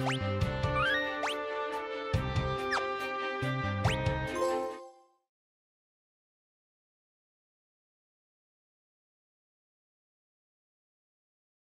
Música